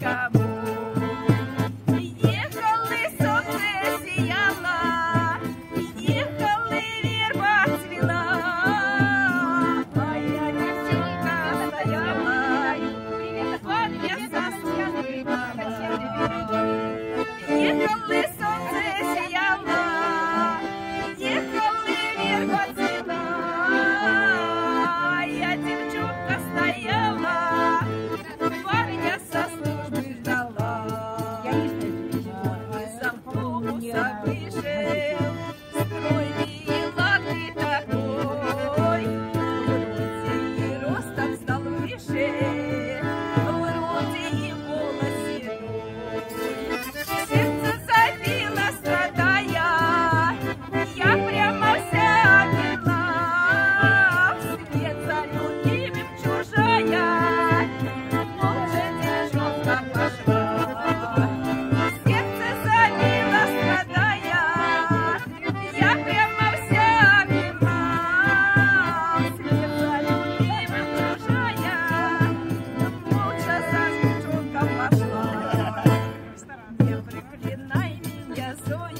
kamu.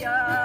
Yeah.